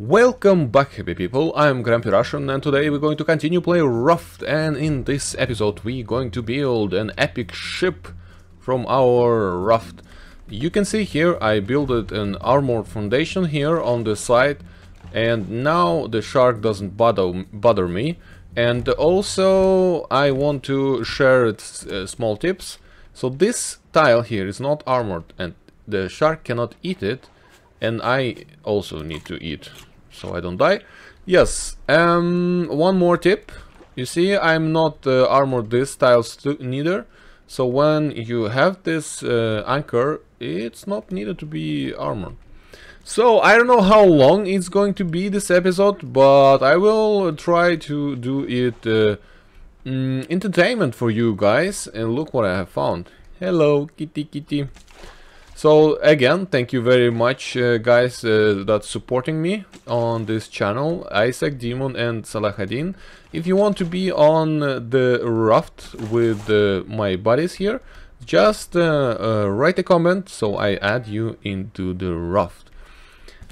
Welcome back happy people, I'm Grumpy Russian and today we're going to continue play Raft and in this episode we're going to build an epic ship from our raft. You can see here I built an armored foundation here on the side and now the shark doesn't bother, bother me and also I want to share uh, small tips. So this tile here is not armored and the shark cannot eat it and I also need to eat so I don't die. Yes, um, one more tip. You see, I'm not uh, armored this tiles neither. So when you have this uh, anchor, it's not needed to be armored. So I don't know how long it's going to be this episode, but I will try to do it uh, mm, entertainment for you guys. And look what I have found. Hello, kitty kitty. So again, thank you very much uh, guys uh, that's supporting me on this channel, Isaac, Demon and Salahadin. If you want to be on the raft with uh, my buddies here, just uh, uh, write a comment so I add you into the raft.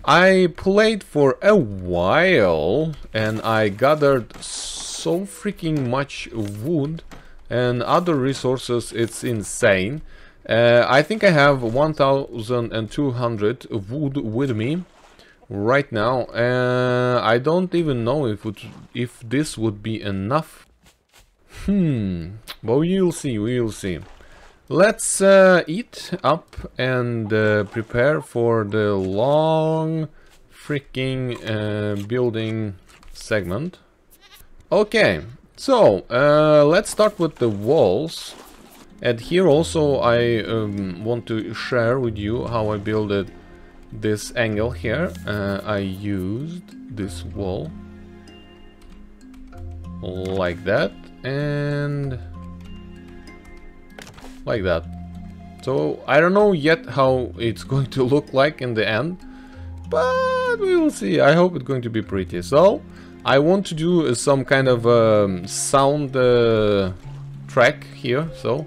I played for a while and I gathered so freaking much wood and other resources, it's insane. Uh, I think I have 1200 wood with me right now. Uh, I don't even know if if this would be enough. Hmm, but we'll see, we'll see. Let's uh, eat up and uh, prepare for the long freaking uh, building segment. Okay, so uh, let's start with the walls. And here also I um, want to share with you how I built this angle here. Uh, I used this wall like that and like that. So I don't know yet how it's going to look like in the end, but we will see. I hope it's going to be pretty. So I want to do some kind of um, sound uh, track here. So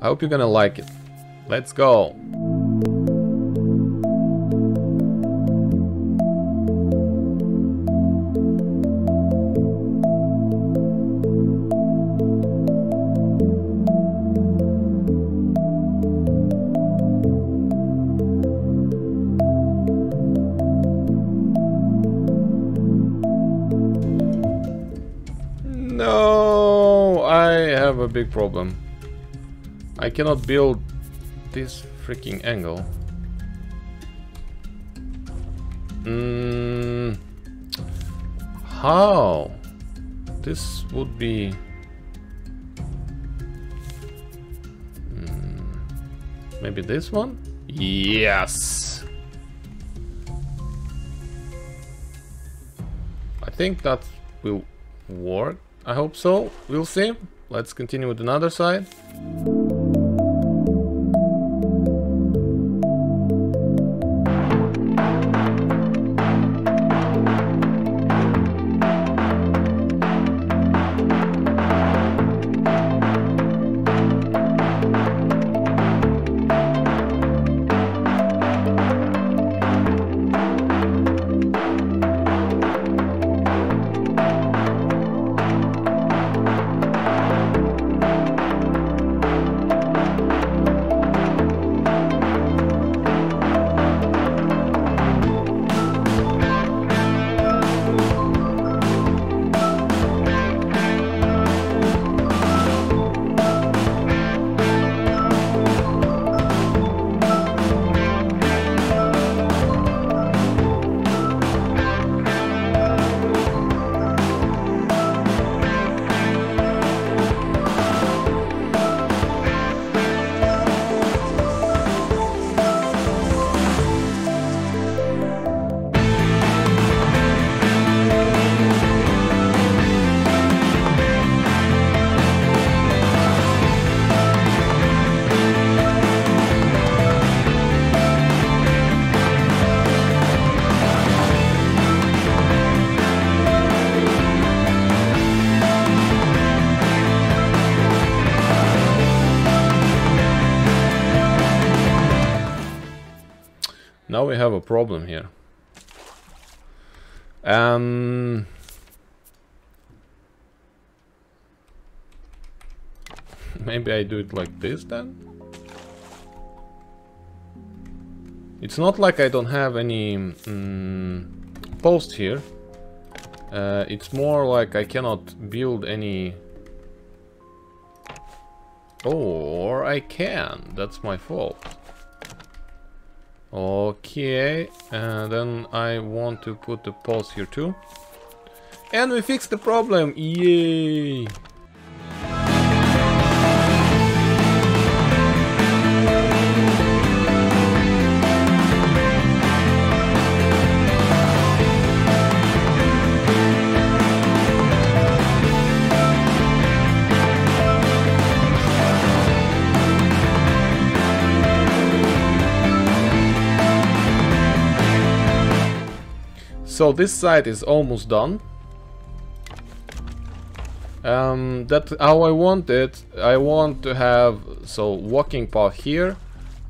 I hope you're gonna like it. Let's go! Cannot build this freaking angle. Mm, how? This would be... Mm, maybe this one? Yes! I think that will work. I hope so. We'll see. Let's continue with another side. Have a problem here. Um, maybe I do it like this then? It's not like I don't have any um, post here. Uh, it's more like I cannot build any... Oh, or I can. That's my fault. Okay, and then I want to put the pulse here too. And we fixed the problem! Yay! This side is almost done. Um, that how I want it. I want to have so walking path here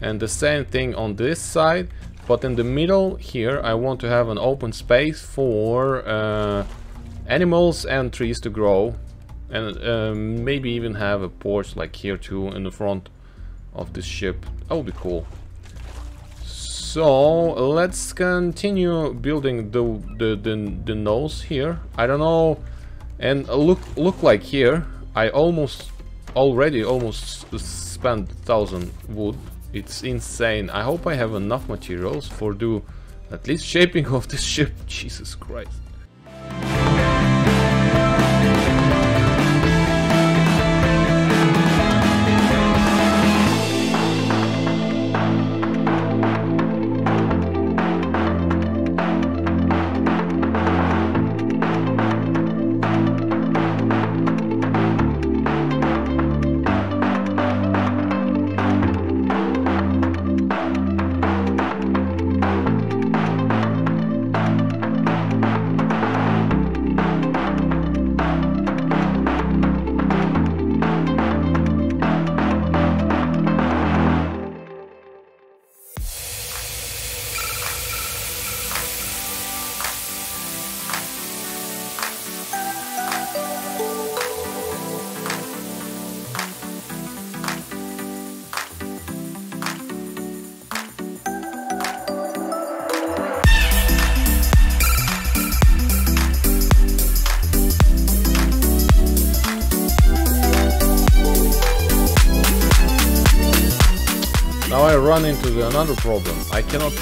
and the same thing on this side but in the middle here I want to have an open space for uh, animals and trees to grow and um, maybe even have a porch like here too in the front of this ship. That would be cool. So let's continue building the, the the the nose here. I don't know, and look look like here. I almost already almost spent thousand wood. It's insane. I hope I have enough materials for do at least shaping of this ship. Jesus Christ. Run into the another problem. I cannot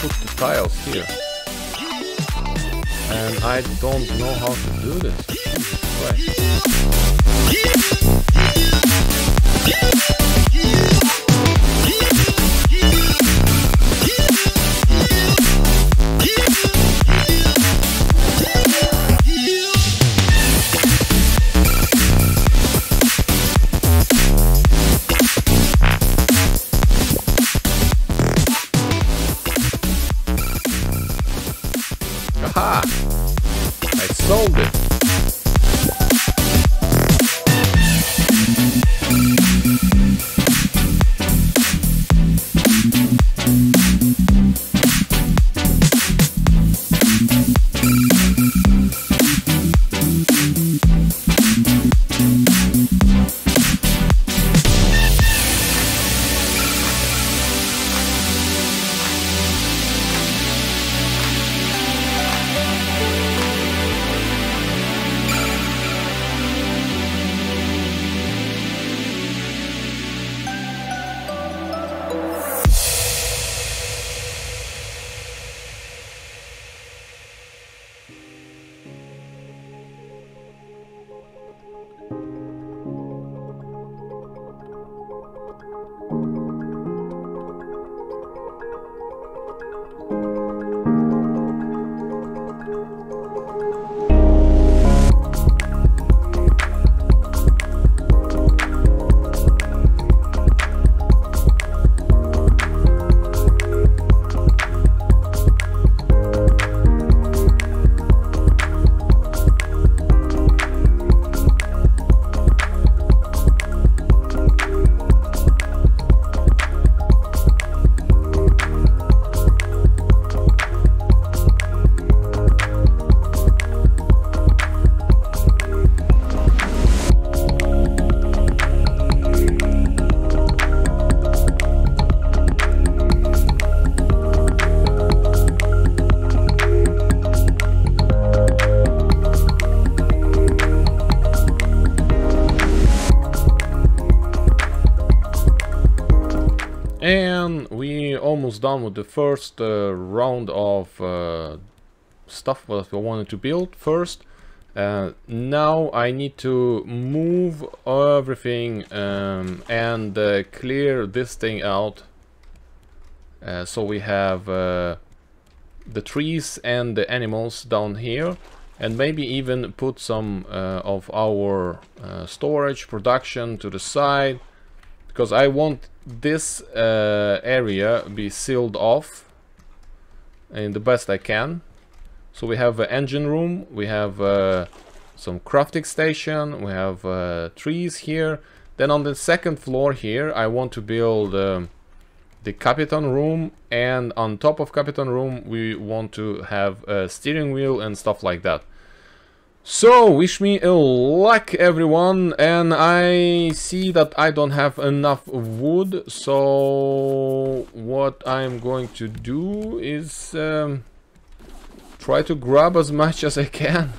put the tiles here. And I don't know how to do this. Done with the first uh, round of uh, stuff that we wanted to build first. Uh, now I need to move everything um, and uh, clear this thing out. Uh, so we have uh, the trees and the animals down here and maybe even put some of our storage production to the side because I want this area be sealed off in the best I can so we have an engine room, we have uh, some crafting station, we have uh, trees here. Then on the second floor here, I want to build um, the Capitan room and on top of Capitan room we want to have a steering wheel and stuff like that. So, wish me luck everyone and I see that I don't have enough wood so what I'm going to do is um, try to grab as much as I can.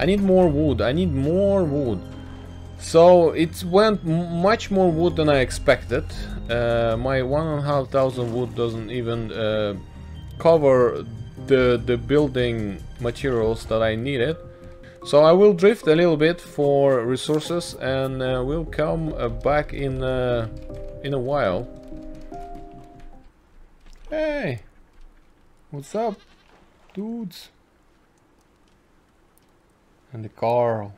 I need more wood. I need more wood. So it went much more wood than I expected. Uh, my one and a half thousand wood doesn't even uh, cover the the building materials that I needed. So I will drift a little bit for resources and uh, we'll come uh, back in uh, in a while. Hey, what's up, dudes? And the car.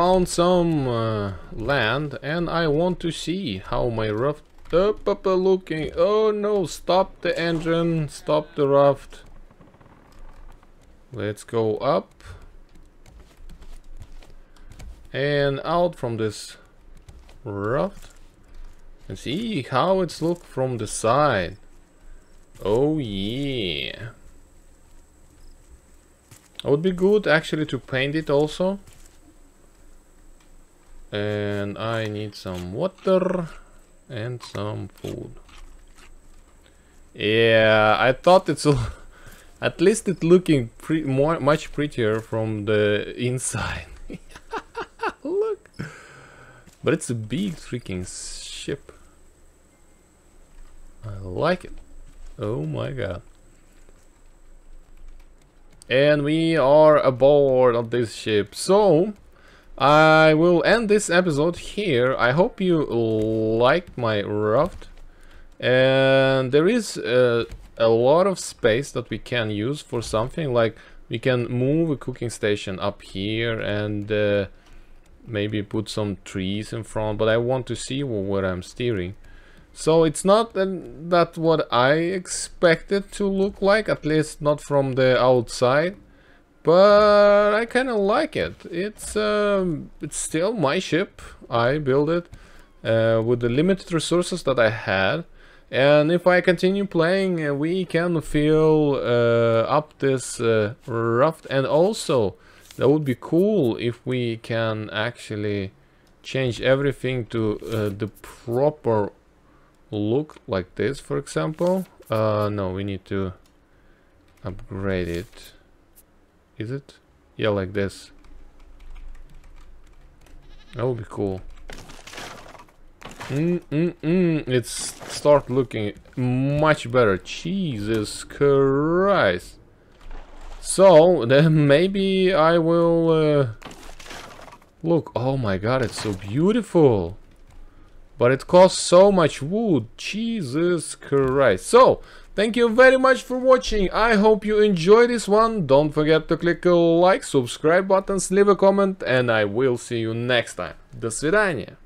Found some uh, land and I want to see how my raft up, up, looking. Oh no, stop the engine, stop the raft. Let's go up and out from this raft and see how it's look from the side. Oh yeah. It would be good actually to paint it also. And I need some water and some food. Yeah, I thought it's at least it's looking pre more much prettier from the inside. Look, but it's a big freaking ship. I like it. Oh my god. And we are aboard of this ship. So, I will end this episode here. I hope you liked my raft. And there is uh, a lot of space that we can use for something. Like, we can move a cooking station up here and uh, maybe put some trees in front. But I want to see where I'm steering. So it's not that what I expected to look like, at least not from the outside. But I kind of like it. It's um, it's still my ship. I built it uh, with the limited resources that I had. And if I continue playing, uh, we can fill uh, up this uh, raft. And also, that would be cool if we can actually change everything to uh, the proper look like this, for example. Uh, no, we need to upgrade it. Is it? Yeah, like this. That would be cool. Mm, mm, mm. It's start looking much better. Jesus Christ. So, then maybe I will... Uh, look, oh my god, it's so beautiful. But it costs so much wood. Jesus Christ. So, thank you very much for watching. I hope you enjoyed this one. Don't forget to click a like, subscribe buttons, leave a comment, and I will see you next time. До свидания.